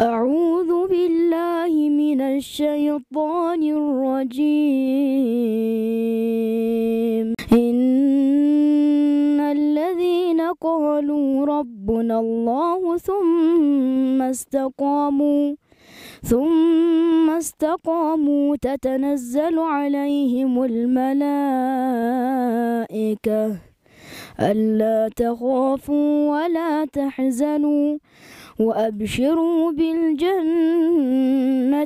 أعوذ بالله من الشيطان الرجيم. إن الذين قالوا ربنا الله ثم استقاموا ثم استقاموا تتنزل عليهم الملائكة. ألا تخافوا ولا تحزنوا وأبشروا بالجنة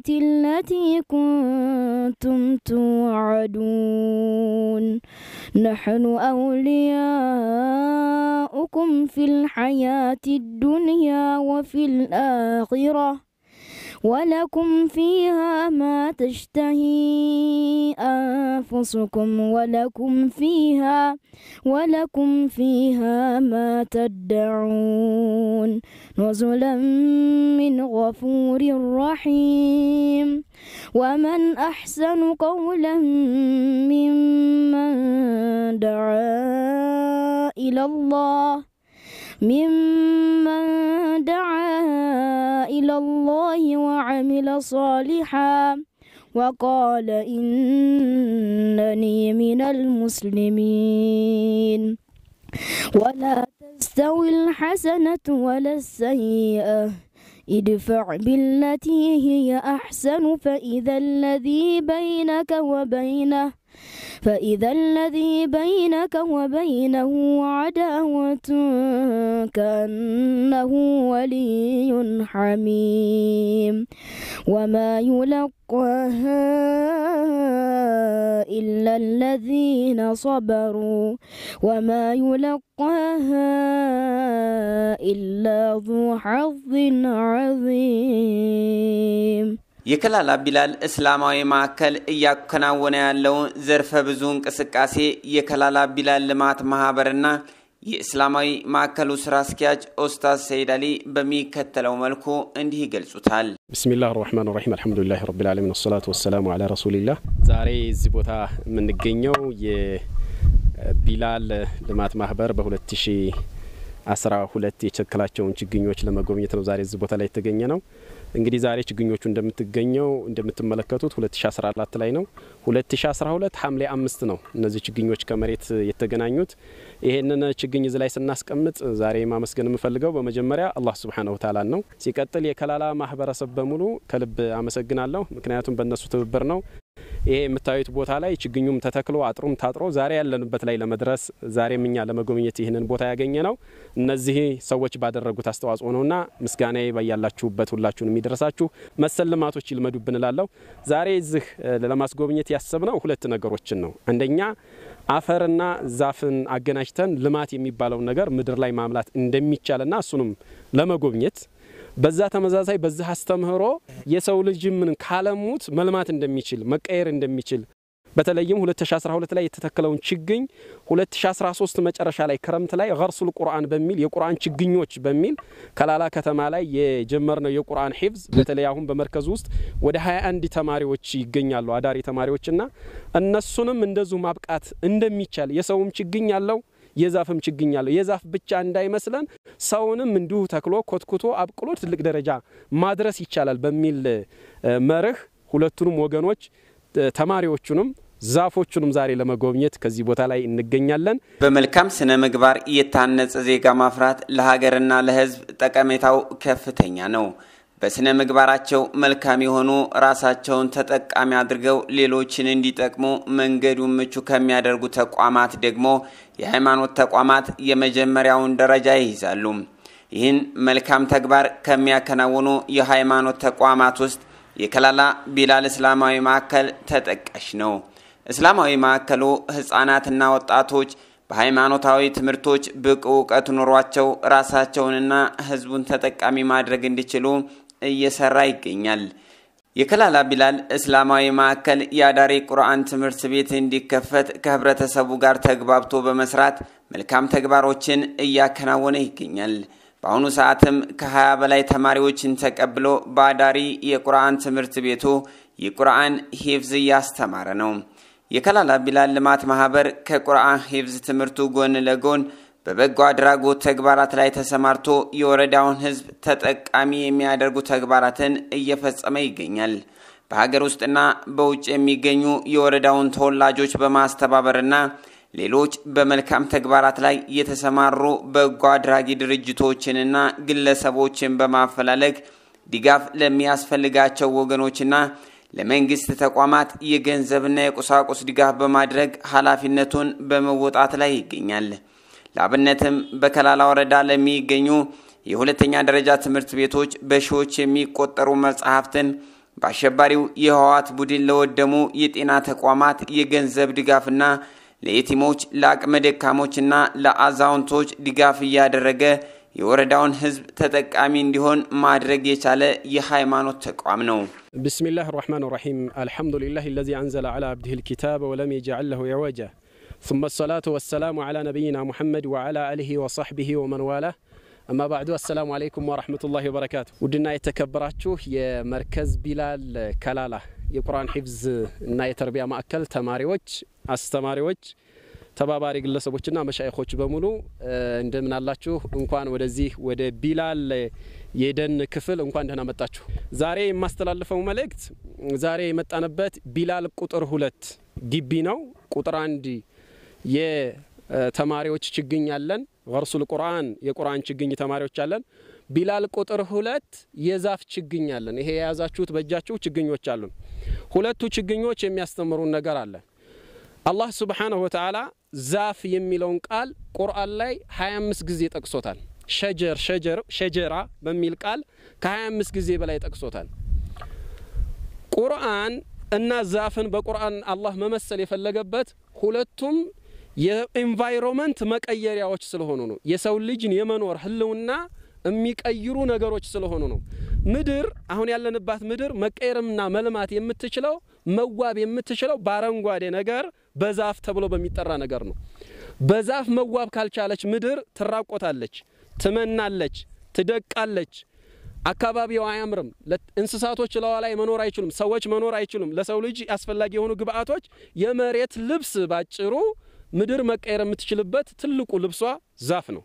التي كنتم توعدون. نحن أولياؤكم في الحياة الدنيا وفي الآخرة. ولكم فيها ما تشتهي أنفسكم ولكم فيها ولكم فيها ما تدعون. نزلا من غفور رحيم. ومن أحسن قولا ممن دعا إلى الله ممن دعا إلى الله وعمل صالحا وقال إنني من المسلمين. ولا تستوي الحسنة ولا السيئة. ادفع بالتي هي أحسن فإذا الذي بينك وبينه فإذا الذي بينك وبينه عداوة كأنه ولي حميم وما يلقاها إلا الذين صبروا وما يلقاها إلا ذو حظ عظيم. የከላላ ቢላል እስላማዊ ማዕከል እያከናወነ ያለውን ዘርፈ ብዙ እንቅስቃሴ የከላላ ቢላል ልማት ማህበርና የእስላማዊ ማዕከሉ ስራ አስኪያጅ ኦስታዝ ሰይድ አሊ በሚከተለው መልኩ እንዲህ ይገልጹታል። ብስሚላህ ራህማን ራሒም አልሐምዱሊላህ ረቢልዓለሚን ወሰላቱ ወሰላሙ አላ ረሱሊላህ። ዛሬ እዚህ ቦታ የምንገኘው የቢላል ልማት ማህበር በሁለት ሺ አስራ ሁለት የቸከላቸውን ችግኞች ለመጎብኘት ነው ዛሬ እዚህ ቦታ ላይ የተገኘ ነው። እንግዲህ ዛሬ ችግኞቹ እንደምትገኘው እንደምትመለከቱት 2014 ላይ ነው። 2012 ሐምሌ አምስት ነው እነዚህ ችግኞች ከመሬት የተገናኙት። ይሄንን ችግኝ እዚህ ላይ ስናስቀምጥ ዛሬ ማመስገን የምፈልገው በመጀመሪያ አላህ ሱብሓነሁ ወተዓላን ነው። ሲቀጥል የከላላ ማህበረሰብ በሙሉ ከልብ አመሰግናለሁ። ምክንያቱም በእነሱ ትብብር ነው ይሄ የምታዩት ቦታ ላይ ችግኙም ተተክሎ አጥሩም ታጥሮ ዛሬ ያለንበት ላይ ለመድረስ ዛሬም እኛ ለመጎብኘት ይህንን ቦታ ያገኘ ነው እነዚህ ሰዎች ባደረጉት አስተዋጽኦ ነውና ምስጋናዬ ባያላችሁበት ሁላችሁን የሚደረሳችሁ መሰል ልማቶች ይልመዱብን እላለሁ። ዛሬ እዚህ ለማስጎብኘት ያሰብነው ሁለት ነገሮችን ነው። አንደኛ አፈርና ዛፍን አገናኝተን ልማት የሚባለውን ነገር ምድር ላይ ማምላት እንደሚቻልና እሱንም ለመጎብኘት በዛ ተመሳሳይ በዚህ አስተምህሮ የሰው ልጅ ምን ካለሙት መልማት እንደሚችል መቀየር እንደሚችል በተለይም 2012 ላይ የተተከለውን ችግኝ 2013 መጨረሻ ላይ ክረምት ላይ ገርሱል ቁርአን በሚል የቁርአን ችግኞች በሚል ከላላ ከተማ ላይ የጀመርነው የቁርአን ሂፍዝ በተለይ አሁን በመርከዙ ውስጥ ወደ 21 ተማሪዎች ይገኛሉ አዳሪ ተማሪዎችና እነሱንም እንደዚሁ ማብቃት እንደሚቻል የሰውም ችግኝ ያለው የዛፍም ችግኝ አለው። የዛፍ ብቻ እንዳይመስለን ሰውንም እንዲሁ ተክሎ ኮትኩቶ አብቅሎ ትልቅ ደረጃ ማድረስ ይቻላል በሚል መርህ ሁለቱንም ወገኖች ተማሪዎቹንም ዛፎቹንም ዛሬ ለመጎብኘት ከዚህ ቦታ ላይ እንገኛለን። በመልካም ስነ ምግባር የታነጸ ዜጋ ማፍራት ለሀገርና ለሕዝብ ጠቀሜታው ከፍተኛ ነው። በስነ ምግባራቸው መልካም የሆኑ ራሳቸውን ተጠቃሚ አድርገው ሌሎችን እንዲጠቅሙ መንገዱን ምቹ ከሚያደርጉ ተቋማት ደግሞ የሃይማኖት ተቋማት የመጀመሪያውን ደረጃ ይይዛሉ። ይህን መልካም ተግባር ከሚያከናውኑ የሃይማኖት ተቋማት ውስጥ የከላላ ቢላል እስላማዊ ማዕከል ተጠቃሽ ነው። እስላማዊ ማዕከሉ ህጻናትና ወጣቶች በሃይማኖታዊ ትምህርቶች ብቁ እውቀት ኑሯቸው ራሳቸውንና ህዝቡን ተጠቃሚ ማድረግ እንዲችሉ እየሰራ ይገኛል። የከላላ ቢላል እስላማዊ ማዕከል የአዳሪ ቁርአን ትምህርት ቤት እንዲከፈት ከህብረተሰቡ ጋር ተግባብቶ በመስራት መልካም ተግባሮችን እያከናወነ ይገኛል። በአሁኑ ሰዓትም ከ20 በላይ ተማሪዎችን ተቀብሎ በአዳሪ የቁርአን ትምህርት ቤቱ የቁርአን حفظ እያስተማረ ነው። የከላላ ቢላል ልማት ማህበር ከቁርአን حفظ ትምህርቱ ጎን ለጎን በበጎ አድራጎት ተግባራት ላይ ተሰማርቶ የወረዳውን ሕዝብ ተጠቃሚ የሚያደርጉ ተግባራትን እየፈጸመ ይገኛል። በሀገር ውስጥና በውጭ የሚገኙ የወረዳውን ተወላጆች በማስተባበርና ሌሎች በመልካም ተግባራት ላይ የተሰማሩ በጎ አድራጊ ድርጅቶችንና ግለሰቦችን በማፈላለግ ድጋፍ ለሚያስፈልጋቸው ወገኖችና ለመንግስት ተቋማት የገንዘብና የቁሳቁስ ድጋፍ በማድረግ ኃላፊነቱን በመወጣት ላይ ይገኛል። ለአብነትም በከላላ ወረዳ ለሚገኙ የሁለተኛ ደረጃ ትምህርት ቤቶች በሺዎች የሚቆጠሩ መጽሐፍትን በአሸባሪው የህወሓት ቡድን ለወደሙ የጤና ተቋማት የገንዘብ ድጋፍና ለየቲሞች ለአቅመ ደካሞችና ለአዛውንቶች ድጋፍ እያደረገ የወረዳውን ህዝብ ተጠቃሚ እንዲሆን ማድረግ የቻለ የሃይማኖት ተቋም ነው። ብስሚላህ ራሕማን ራሒም አልሐምዱሊላህ ለዚ አንዘለ ዓላ አብድህ ልኪታብ ወለም የጅዐል ለሁ ዒወጃ ثم الصلاة والسلام على نبينا محمد وعلى آله وصحبه ومن والاه أما بعد السلام عليكم ورحمة الله وبركاته ውድና የተከበራችሁ የመርከዝ ቢላል ከላላ የቁርአን ሒፍዝ እና የተርቢያ ማዕከል ተማሪዎች፣ አስተማሪዎች፣ ተባባሪ ግለሰቦችና መሻይኾች በሙሉ እንደምን አላችሁ? እንኳን ወደዚህ ወደ ቢላል የደን ክፍል እንኳን ደህና መጣችሁ። ዛሬ የማስተላልፈው መልእክት ዛሬ የመጣንበት ቢላል ቁጥር ሁለት ግቢ ነው። ቁጥር አንድ የተማሪዎች ችግኝ አለን። ገርሱል ቁርአን የቁርአን ችግኝ ተማሪዎች አለን። ቢላል ቁጥር ሁለት የዛፍ ችግኝ አለን። ይሄ የያዛችሁት በእጃችሁ ችግኞች አሉን። ሁለቱ ችግኞች የሚያስተምሩን ነገር አለ። አላህ ሱብሓነሁ ወተዓላ ዛፍ የሚለውን ቃል ቁርአን ላይ 25 ጊዜ ጠቅሶታል። ሸጀር ሸጀር ሸጀራ በሚል ቃል ከ25 ጊዜ በላይ ጠቅሶታል። ቁርአን እና ዛፍን በቁርአን አላህ መመሰል የፈለገበት ሁለቱም የኢንቫይሮመንት መቀየሪያዎች ስለሆኑ ነው። የሰው ልጅን የመኖር ህልውና የሚቀይሩ ነገሮች ስለሆኑ ነው። ምድር አሁን ያለንባት ምድር መቀየርምና መልማት የምትችለው መዋብ የምትችለው በአረንጓዴ ነገር በዛፍ ተብሎ በሚጠራ ነገር ነው። በዛፍ መዋብ ካልቻለች ምድር ትራቆታለች፣ ትመናለች፣ ትደቃለች። አካባቢው አያምርም። እንስሳቶች ለዋ ላይ መኖር አይችሉም። ሰዎች መኖር አይችሉም። ለሰው ልጅ አስፈላጊ የሆኑ ግብአቶች የመሬት ልብስ ባጭሩ ምድር መቀየር የምትችልበት ትልቁ ልብሷ ዛፍ ነው።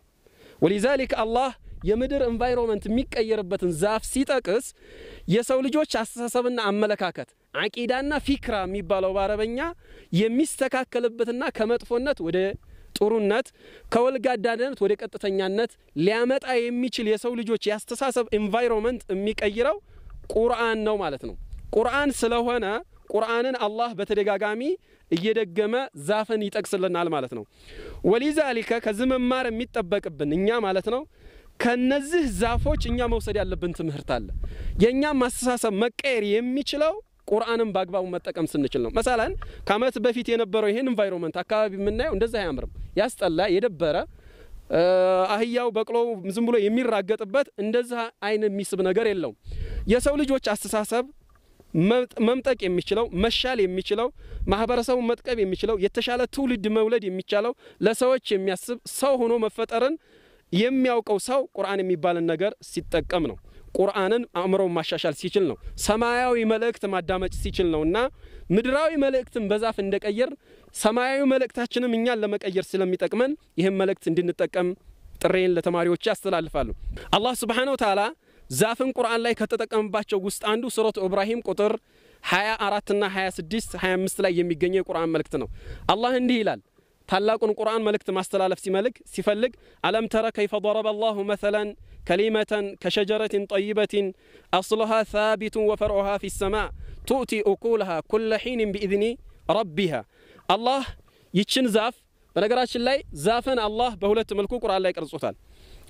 ولذلك አላህ የምድር environment የሚቀየርበትን ዛፍ ሲጠቅስ የሰው ልጆች አስተሳሰብና አመለካከት عقيدة ና فكرة የሚባለው በአረበኛ የሚስተካከልበትና ከመጥፎነት ወደ ጥሩነት ከወልጋዳነት ወደ ቀጥተኛነት ሊያመጣ የሚችል የሰው ልጆች የአስተሳሰብ environment የሚቀይረው ቁርአን ነው ማለት ነው። ቁርአን ስለሆነ ቁርአንን አላህ በተደጋጋሚ እየደገመ ዛፍን ይጠቅስልናል ማለት ነው። ولذلك ከዚህ መማር የሚጠበቅብን እኛ ማለት ነው ከነዚህ ዛፎች እኛ መውሰድ ያለብን ትምህርት አለ። የእኛም አስተሳሰብ መቀየር የሚችለው ቁርአንን በአግባቡ መጠቀም ስንችል ነው። مثلا ከአመት በፊት የነበረው ይህን environment አካባቢ የምናየው እንደዛ አያምርም። ያስጠላ፣ የደበረ አህያው በቅሎው ዝም ብሎ የሚራገጥበት እንደዛ አይን የሚስብ ነገር የለውም። የሰው ልጆች አስተሳሰብ መምጠቅ የሚችለው መሻል የሚችለው ማህበረሰቡን መጥቀብ የሚችለው የተሻለ ትውልድ መውለድ የሚቻለው ለሰዎች የሚያስብ ሰው ሆኖ መፈጠርን የሚያውቀው ሰው ቁርአን የሚባልን ነገር ሲጠቀም ነው። ቁርአንን አእምሮውን ማሻሻል ሲችል ነው። ሰማያዊ መልእክት ማዳመጭ ሲችል ነው እና ምድራዊ መልእክትን በዛፍ እንደቀየር ሰማያዊ መልእክታችንም እኛን ለመቀየር ስለሚጠቅመን ይህም መልእክት እንድንጠቀም ጥሬን ለተማሪዎች ያስተላልፋሉ። አላህ ስብሓነሁ ወተዓላ ዛፍን ቁርአን ላይ ከተጠቀምባቸው ውስጥ አንዱ ሱረቱ ኢብራሂም ቁጥር 24 እና 26 25 ላይ የሚገኘው የቁርአን መልእክት ነው። አላህ እንዲህ ይላል ታላቁን ቁርአን መልእክት ማስተላለፍ ሲመልክ ሲፈልግ ألم تر كيف ضرب الله مثلا كلمة كشجرة طيبة أصلها ثابت وفرعها في السماء تؤتي أكلها كل حين بإذن ربها አላህ ይችን ዛፍ በነገራችን ላይ ዛፍን አላህ በሁለት መልኩ ቁርአን ላይ ቀርጾታል።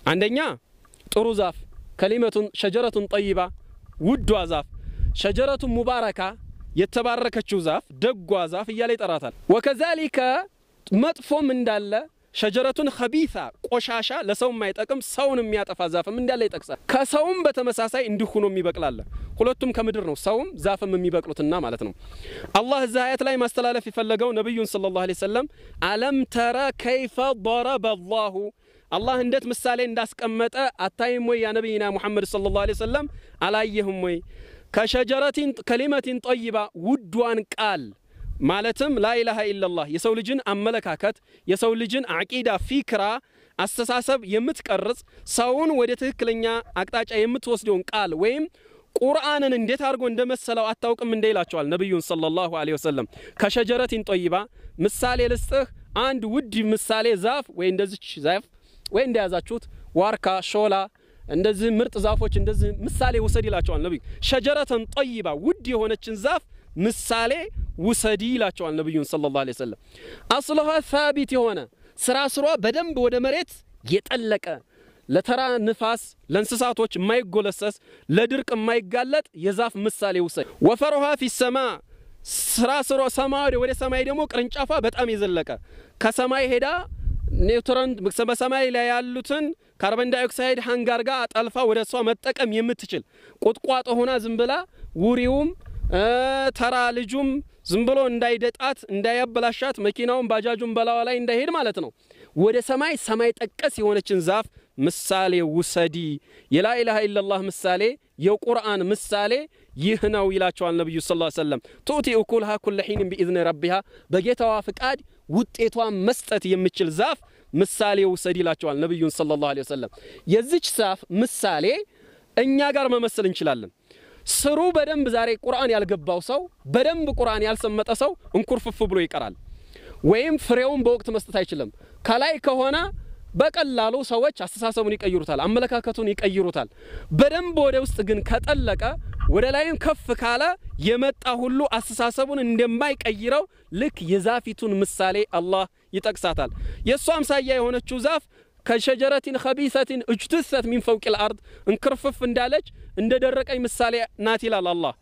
አንደኛ ጥሩ ዛፍ كلمة شجرة طيبة ውዷ ዛፍ፣ شجرة مباركة የተባረከችው ዛፍ፣ ደጓ ዛፍ እያለ ይጠራታል። وكذلك መጥፎም እንዳለ ሸጀረቱን ኸቢሳ ቆሻሻ ለሰው የማይጠቅም ሰውን የሚያጠፋ ዛፍም እንዳለ ይጠቅሳል። ከሰውም በተመሳሳይ እንዲሁ ሆኖ የሚበቅላለ ሁለቱም ከምድር ነው ሰውም ዛፍም የሚበቅሉትና ማለት ነው። አላህ እዛ አያት ላይ ማስተላለፍ የፈለገው ነቢዩን ሰለላሁ ዐለይሂ ወሰለም አለም ተረ ከይፈ ضረበ አላሁ አላህ እንዴት ምሳሌ እንዳስቀመጠ አታይም ወይ ያ ነቢይና ሙሐመድ ሰለላሁ ዐለይሂ ወሰለም አላየህም ወይ ከሸጀረቲን ከሊመቲን ጠይባ ውዷን ቃል ማለትም ላኢላሃ ኢለላህ የሰው ልጅን አመለካከት የሰው ልጅን አቂዳ ፊክራ አስተሳሰብ የምትቀርጽ ሰውን ወደ ትክክለኛ አቅጣጫ የምትወስደውን ቃል ወይም ቁርአንን እንዴት አድርጎ እንደመሰለው አታውቅም እንደ ይላቸዋል ነቢዩን ሰለላሁ ዐለይሂ ወሰለም። ከሸጀረቲን ጦይባ ምሳሌ ልስጥህ። አንድ ውድ ምሳሌ ዛፍ ወይ እንደዚች ዛፍ ወይ እንደያዛችሁት ዋርካ፣ ሾላ እንደዚህ ምርጥ ዛፎች እንደዚህ ምሳሌ ውሰድ ይላቸዋል ነቢዩ። ሸጀረተን ጠይባ ውድ የሆነችን ዛፍ ምሳሌ ውሰዲ ይላቸዋል ነቢዩን ሰለላሁ ዐለይሂ ወሰለም። አስሉሃ ሳቢት የሆነ ስራ ስሯ በደንብ ወደ መሬት የጠለቀ ለተራ ንፋስ ለእንስሳቶች የማይጎለሰስ ለድርቅ የማይጋለጥ የዛፍ ምሳሌ ውሰድ። ወፈሮሃ ፊ ሰማ ስራ ስሯ ሰማይ ወደ ሰማይ ደግሞ ቅርንጫፏ በጣም የዘለቀ ከሰማይ ሄዳ ኒውትረን በሰማይ ላይ ያሉትን carbon dioxide ሃንጋር ጋር አጠልፋ ወደ እሷ መጠቀም የምትችል ቁጥቋጦ ሆና ዝም ብላ ውሪውም ተራ ልጁም ዝም ብሎ እንዳይደጣት እንዳያበላሻት መኪናውን ባጃጁን በላዋ ላይ እንዳይሄድ ማለት ነው። ወደ ሰማይ ሰማይ ጠቀስ የሆነችን ዛፍ ምሳሌ ውሰዲ። የ لا إله إلا الله ምሳሌ የቁርአን ምሳሌ ይህ ነው ይላቸዋል ነቢዩ ስ ሰለም። تؤتي أكلها كل حين بإذن ربها በጌታዋ ፍቃድ ውጤቷን መስጠት የምችል ዛፍ ምሳሌ ውሰድ ይላቸዋል ነቢዩን ሰለላሁ ዐለይሂ ወሰለም። የዚች ዛፍ ምሳሌ እኛ ጋር መመሰል እንችላለን። ስሩ በደንብ ዛሬ ቁርአን ያልገባው ሰው በደንብ ቁርአን ያልሰመጠ ሰው እንኩርፍፍ ብሎ ይቀራል። ወይም ፍሬውን በወቅት መስጠት አይችልም። ከላይ ከሆነ በቀላሉ ሰዎች አስተሳሰቡን ይቀይሩታል፣ አመለካከቱን ይቀይሩታል። በደንብ ወደ ውስጥ ግን ከጠለቀ ወደ ላይም ከፍ ካለ የመጣ ሁሉ አስተሳሰቡን እንደማይቀይረው ልክ የዛፊቱን ምሳሌ አላህ ይጠቅሳታል። የእሷ አምሳያ የሆነችው ዛፍ ከሸጀረቲን ከቢሰቲን እጅትሰት ሚን ፈውቅ ልአርድ እንክርፍፍ እንዳለች እንደ ደረቀኝ ምሳሌ ናት ይላል አላህ።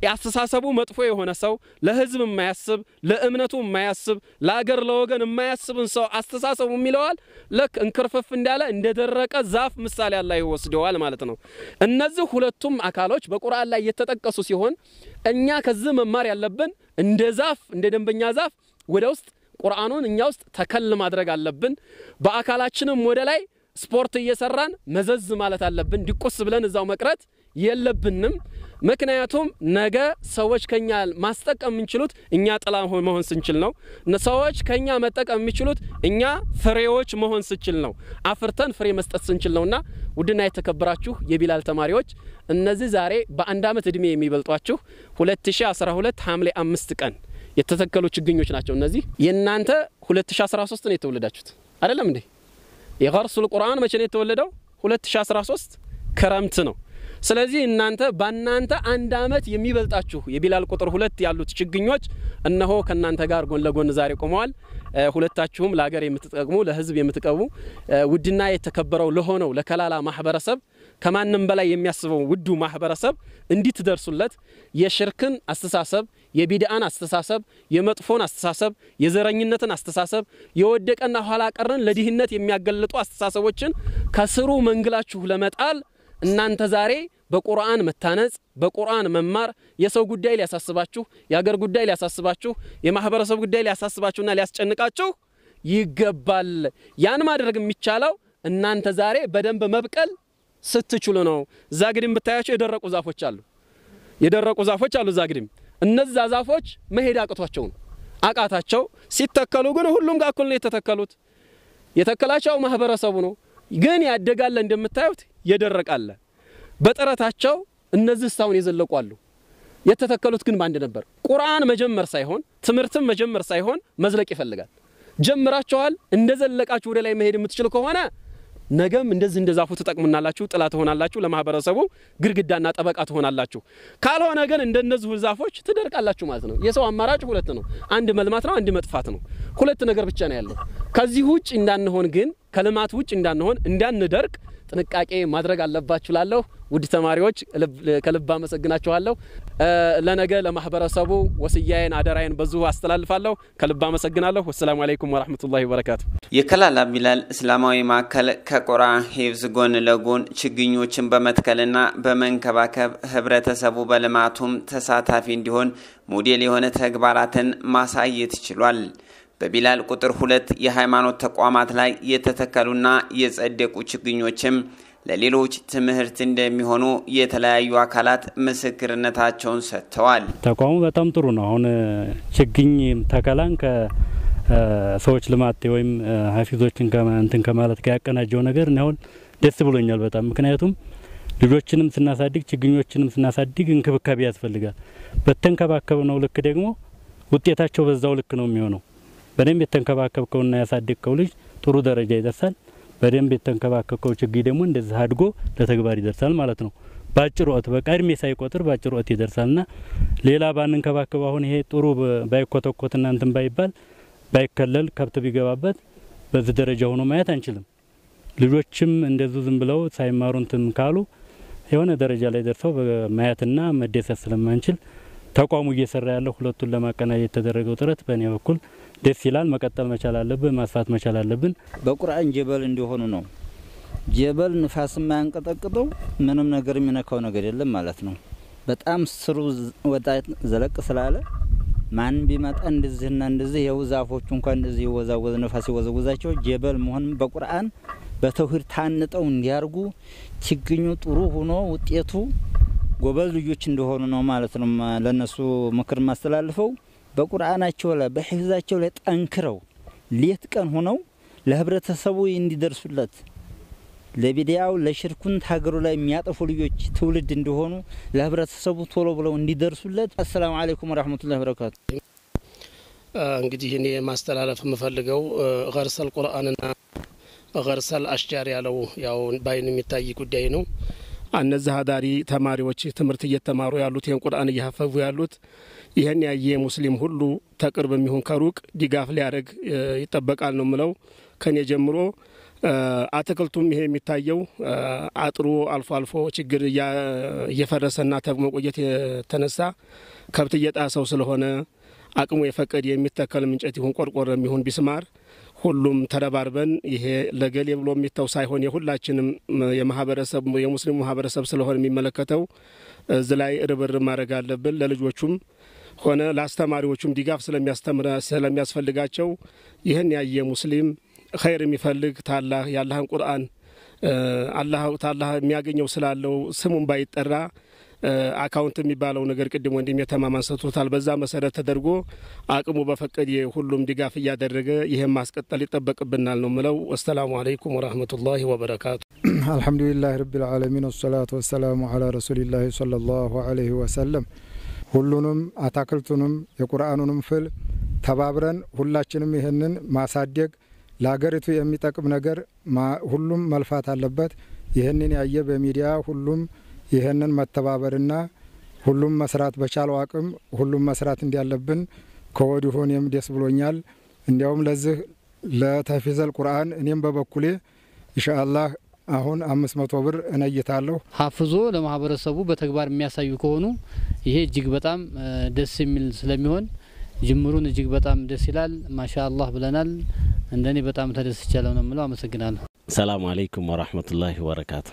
የአስተሳሰቡ መጥፎ የሆነ ሰው ለህዝብ የማያስብ ለእምነቱ የማያስብ ለአገር ለወገን የማያስብን ሰው አስተሳሰቡ የሚለዋል ልክ እንክርፍፍ እንዳለ እንደ ደረቀ ዛፍ ምሳሌ አላህ ይወስደዋል ማለት ነው። እነዚህ ሁለቱም አካሎች በቁርአን ላይ የተጠቀሱ ሲሆን እኛ ከዚህ መማር ያለብን እንደ ዛፍ እንደ ደንበኛ ዛፍ ወደ ውስጥ ቁርአኑን እኛ ውስጥ ተከል ማድረግ አለብን። በአካላችንም ወደ ላይ ስፖርት እየሰራን መዘዝ ማለት አለብን። ዲቁስ ብለን እዛው መቅረት የለብንም። ምክንያቱም ነገ ሰዎች ከኛ ማስጠቀም የምንችሉት እኛ ጥላ መሆን ስንችል ነው። ሰዎች ከኛ መጠቀም የሚችሉት እኛ ፍሬዎች መሆን ስንችል ነው። አፍርተን ፍሬ መስጠት ስንችል ነውና ውድና የተከበራችሁ የቢላል ተማሪዎች እነዚህ ዛሬ በአንድ ዓመት ዕድሜ የሚበልጧችሁ 2012 ሐምሌ አምስት ቀን የተተከሉ ችግኞች ናቸው። እነዚህ የእናንተ 2013 ነው የተወለዳችሁት አይደለም እንዴ? የገርሱል ቁርአን መቼ ነው የተወለደው? 2013 ክረምት ነው። ስለዚህ እናንተ በእናንተ አንድ አመት የሚበልጣችሁ የቢላል ቁጥር ሁለት ያሉት ችግኞች እነሆ ከእናንተ ጋር ጎን ለጎን ዛሬ ቆመዋል። ሁለታችሁም ለሀገር የምትጠቅሙ ለህዝብ የምትቀቡ ውድና የተከበረው ለሆነው ለከላላ ማህበረሰብ ከማንም በላይ የሚያስበው ውዱ ማህበረሰብ እንዲትደርሱለት የሽርክን አስተሳሰብ፣ የቢድአን አስተሳሰብ፣ የመጥፎን አስተሳሰብ፣ የዘረኝነትን አስተሳሰብ፣ የወደቀና ኋላ ቀርን ለድህነት የሚያገልጡ አስተሳሰቦችን ከስሩ መንግላችሁ ለመጣል እናንተ ዛሬ በቁርአን መታነጽ በቁርአን መማር የሰው ጉዳይ ሊያሳስባችሁ፣ የአገር ጉዳይ ሊያሳስባችሁ፣ የማህበረሰብ ጉዳይ ሊያሳስባችሁና ሊያስጨንቃችሁ ይገባል። ያን ማድረግ የሚቻለው እናንተ ዛሬ በደንብ መብቀል ስትችሉ ነው። እዛ ግድም ብታያቸው የደረቁ ዛፎች አሉ፣ የደረቁ ዛፎች አሉ እዛ ግድም። እነዛ ዛፎች መሄድ አቅቷቸው ነው አቃታቸው። ሲተከሉ ግን ሁሉም ጋር እኩል ነው የተተከሉት። የተከላቸው ማህበረሰቡ ነው። ግን ያደጋለ እንደምታዩት የደረቃለ በጥረታቸው እነዚህ እስካሁን የዘለቁ አሉ። የተተከሉት ግን በአንድ ነበር። ቁርአን መጀመር ሳይሆን ትምህርትም መጀመር ሳይሆን መዝለቅ ይፈልጋል። ጀምራችኋል። እንደዘለቃችሁ ወደ ላይ መሄድ የምትችል ከሆነ ነገም እንደዚህ እንደ ዛፉ ትጠቅሙናላችሁ፣ ጥላ ትሆናላችሁ፣ ለማህበረሰቡ ግድግዳና ጠበቃ ትሆናላችሁ። ካልሆነ ግን እንደነዚሁ ዛፎች ትደርቃላችሁ ማለት ነው። የሰው አማራጭ ሁለት ነው። አንድ መልማት ነው፣ አንድ መጥፋት ነው። ሁለት ነገር ብቻ ነው ያለው። ከዚህ ውጭ እንዳንሆን ግን ከልማት ውጭ እንዳንሆን እንዳንደርቅ ጥንቃቄ ማድረግ አለባችሁ። ላለሁ ውድ ተማሪዎች ከልብ አመሰግናችኋለሁ። ለነገ ለማህበረሰቡ ወስያዬን አደራዬን በዚሁ አስተላልፋለሁ። ከልብ አመሰግናለሁ። والسلام عليكم ورحمة الله وبركاته። የከላላ ቢላል እስላማዊ ማዕከል ከቁርአን حفظ ጎን ለጎን ችግኞችን በመትከልና በመንከባከብ ህብረተሰቡ በልማቱም ተሳታፊ እንዲሆን ሞዴል የሆነ ተግባራትን ማሳየት ችሏል። በቢላል ቁጥር ሁለት የሃይማኖት ተቋማት ላይ የተተከሉና የጸደቁ ችግኞችም ለሌሎች ትምህርት እንደሚሆኑ የተለያዩ አካላት ምስክርነታቸውን ሰጥተዋል። ተቋሙ በጣም ጥሩ ነው። አሁን ችግኝ ተከላን ሰዎች ልማት ወይም ሀፊዞችን እንትን ከማለት ጋር ያቀናጀው ነገር እኔ ደስ ብሎኛል በጣም ምክንያቱም ልጆችንም ስናሳድግ ችግኞችንም ስናሳድግ እንክብካቤ ያስፈልጋል። በተንከባከብ ነው ልክ ደግሞ ውጤታቸው በዛው ልክ ነው የሚሆነው። በደንብ የተንከባከብከውና ያሳደግከው ልጅ ጥሩ ደረጃ ይደርሳል። በደንብ የተንከባከብከው ችግኝ ደግሞ እንደዚህ አድጎ ለተግባር ይደርሳል ማለት ነው። በአጭር ወቅት በቃ እድሜ ሳይቆጥር በአጭር ወቅት ይደርሳልና ሌላ ባንንከባከብ አሁን ይሄ ጥሩ ባይኮተኮትና እንትን ባይባል ባይከለል ከብት ቢገባበት በዚህ ደረጃ ሆኖ ማየት አንችልም። ልጆችም እንደዚሁ ዝም ብለው ሳይማሩ እንትን ካሉ የሆነ ደረጃ ላይ ደርሰው ማየትና መደሰት ስለማንችል ተቋሙ እየሰራ ያለው ሁለቱን ለማቀናጀት የተደረገው ጥረት በእኔ በኩል ደስ ይላል። መቀጠል መቻል አለብን፣ ማስፋት መቻል አለብን። በቁርአን ጀበል እንዲሆኑ ነው። ጀበል ንፋስ የማያንቀጠቅጠው ምንም ነገር የሚነካው ነገር የለም ማለት ነው። በጣም ስሩ ወጣ ዘለቅ ስላለ ማን ቢመጣ እንደዚህና እንደዚህ የው ዛፎቹ እንኳን እንደዚህ ይወዛወዝ ነፋስ ይወዘውዛቸው ጀበል መሆን በቁርአን በተውሂድ ታንጠው እንዲያርጉ ችግኙ ጥሩ ሆኖ ውጤቱ ጎበዝ ልጆች እንደሆኑ ነው ማለት ነው። ለነሱ ምክር ማስተላልፈው በቁርአናቸው ላይ በሕፍዛቸው ላይ ጠንክረው ሌት ቀን ሆነው ለህብረተሰቡ እንዲደርሱለት ለቢዲያው ለሽርኩን ሀገሩ ላይ የሚያጠፉ ልጆች ትውልድ እንደሆኑ ለህብረተሰቡ ቶሎ ብለው እንዲደርሱለት። አሰላሙ አለይኩም ወረህመቱላሂ ወበረካቱ። እንግዲህ እኔ ማስተላለፍ የምፈልገው ገርሰል ቁርአንና ገርሰል አሽጃር ያለው ያው በአይን የሚታይ ጉዳይ ነው። እነዚህ አዳሪ ተማሪዎች ትምህርት እየተማሩ ያሉት ይህን ቁርአን እያሀፈዙ ያሉት ይህን ያየ ሙስሊም ሁሉ ተቅርብ የሚሆን ከሩቅ ድጋፍ ሊያደርግ ይጠበቃል ነው ምለው ከኔ ጀምሮ አትክልቱም ይሄ የሚታየው አጥሩ አልፎ አልፎ ችግር እየፈረሰና መቆየት የተነሳ ከብት እየጣሰው ስለሆነ አቅሙ የፈቀደ የሚተከል እንጨት ይሁን ቆርቆሮ የሚሆን ቢስማር ሁሉም ተረባርበን ይሄ ለገሌ ብሎ የሚተው ሳይሆን የሁላችንም የማህበረሰብ የሙስሊሙ ማህበረሰብ ስለሆነ የሚመለከተው እዚ ላይ ርብርብ ማድረግ አለብን። ለልጆቹም ሆነ ለአስተማሪዎቹም ድጋፍ ስለሚያስፈልጋቸው ይህን ያየ ሙስሊም ኸይር የሚፈልግ ታላህ የአላህን ቁርአን አላህ ታላህ የሚያገኘው ስላለው ስሙን ባይጠራ account የሚባለው ነገር ቅድም ወንድም የተማም አንስቶታል። በዛ መሰረት ተደርጎ አቅሙ በፈቀደ ሁሉም ድጋፍ እያደረገ ይህም ማስቀጠል ይጠበቅብናል ነው ምለው። والسلام عليكم ورحمة الله وبركاته። الحمد لله رب العالمين والصلاة والسلام على رسول الله صلى الله عليه وسلم። ሁሉንም አታክልቱንም የቁርአኑንም ፍል ተባብረን ሁላችንም ይህንን ማሳደግ ለሀገሪቱ የሚጠቅም ነገር ሁሉም መልፋት አለበት። ይህንን ያየ በሚዲያ ሁሉም ይህንን መተባበርና ሁሉም መስራት በቻለው አቅም ሁሉም መስራት እንዲያለብን ከወዲሁ እኔም ደስ ብሎኛል። እንዲያውም ለዚህ ለተፊዘል ቁርአን እኔም በበኩሌ ኢንሻአላህ አሁን አምስት መቶ ብር እነይታለሁ። ሀፍዞ ለማህበረሰቡ በተግባር የሚያሳዩ ከሆኑ ይሄ እጅግ በጣም ደስ የሚል ስለሚሆን ጅምሩን እጅግ በጣም ደስ ይላል። ማሻ አላህ ብለናል። እንደኔ በጣም ተደስቻለሁ ነው የምለው። አመሰግናለሁ። ሰላሙ አለይኩም ወራህመቱላሂ ወበረካቱ።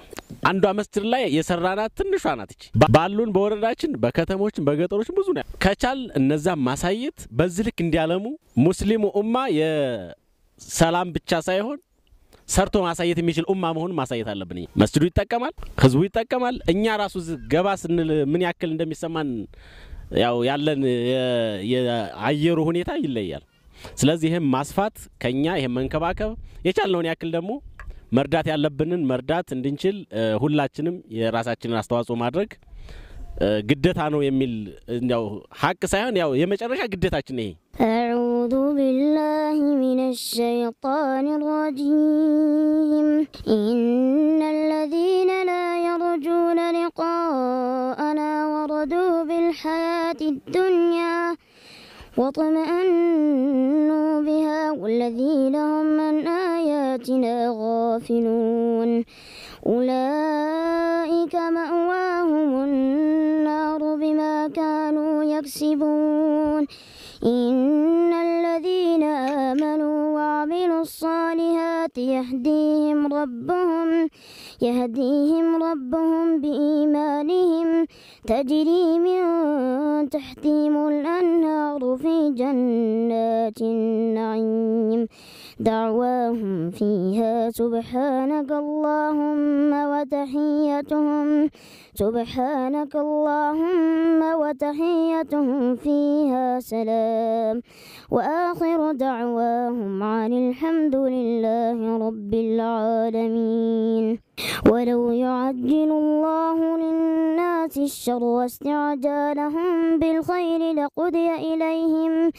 አንዷ መስጅድ ላይ የሰራናት ትንሿ ናት። እቺ ባሉን በወረዳችን በከተሞችን በገጠሮች ብዙ ነው። ከቻል እነዛም ማሳየት በዚህ ልክ እንዲያለሙ ሙስሊሙ ኡማ የሰላም ብቻ ሳይሆን ሰርቶ ማሳየት የሚችል ኡማ መሆኑን ማሳየት አለብን። መስጅዱ ይጠቀማል፣ ህዝቡ ይጠቀማል። እኛ ራሱ ገባ ስንል ምን ያክል እንደሚሰማን ያው ያለን የአየሩ ሁኔታ ይለያል። ስለዚህ ይህም ማስፋት ከኛ ይህም መንከባከብ የቻልነውን ያክል ደግሞ መርዳት ያለብንን መርዳት እንድንችል ሁላችንም የራሳችንን አስተዋጽኦ ማድረግ ግዴታ ነው የሚል ያው ሀቅ ሳይሆን ያው የመጨረሻ ግዴታችን ይሄ أعوذ بالله من الشيطان الرجيم إن الذين لا يرجون لقاءنا ورضوا بالحياة الدنيا واطمأنوا بها والذين هم من آياتنا غافلون أولئك مأواهم النار بما كانوا يكسبون إن الذين آمنوا وعملوا الصالحات يهديهم ربهم يهديهم ربهم بإيمانهم تجري من تحتهم الأنهار في جنات النعيم. دعواهم فيها سبحانك اللهم وتحيتهم سبحانك اللهم وتحيتهم فيها سلام. وآخر دعواهم عن الحمد لله رب العالمين. ولو يعجل الله للناس الشر واستعجالهم بالخير لقضي إليهم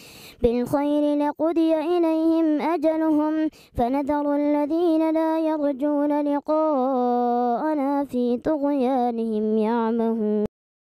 بالخير لقضي إليهم أجلهم. فنذر الذين لا يرجون لقاءنا في طغيانهم يعمهون.